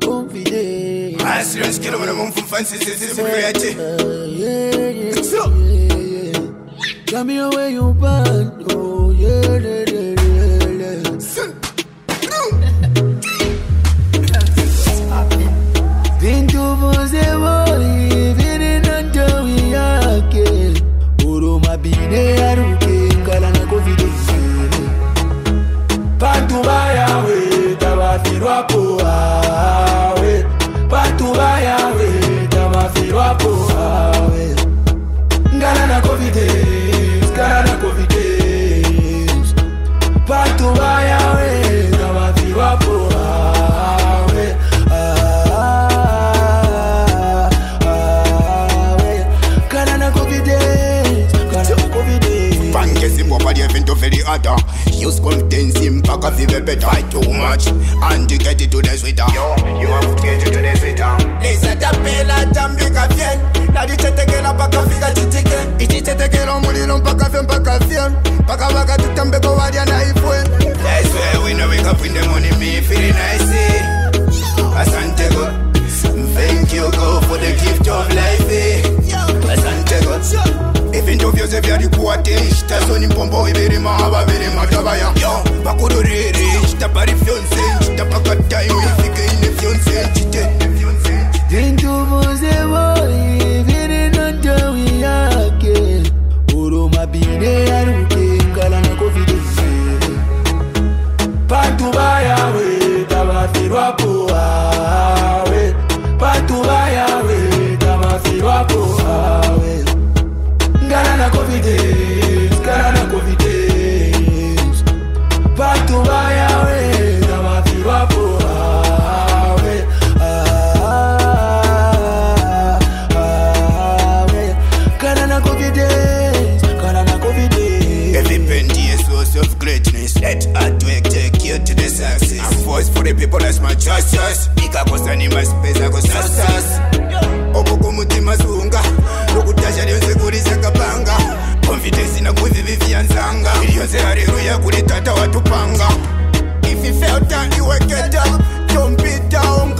Confidei. Ah, serious killer when I'm from fancy, this is reality. Yeah, yeah. Tell me where you been. Oh, yeah, tabafirwapo awe. Bantu bayawe, tabafirwapo awe. Ngala na covid ngala na covid Bantu bayawe, tabafirwapo awe. Ah, awe. Ngala na covid ngala na covid Pankezi mwapali evento very other Use confidence mpaka vive better Fight too much. And you get it to the sweeter. Yo, you have to get it to the sweeter. Lisa tapela tambika fien Nadichetekela paka fika chitike Ichichetekela mulilo mpaka fien mpaka fien Paka waka tutambeko wadia na ifwe That's where we know we can win the money me feeling nice soni mpombo ibirima ababiri matabaya yo bakururire kitabari fyonse kitabakatayo ifike ine. greatness. Let a work take you to the success. I voice for the people that's my choices. Ikakosa ni masipesa kwa sasa. Oboko mutima zunga. Lokutasha lyonse kuri sakapanga. Confidence na kuvi vivyanzanga. Lyonse haleluya kuri tata watupanga. If you felt down, you were get up, don't be down.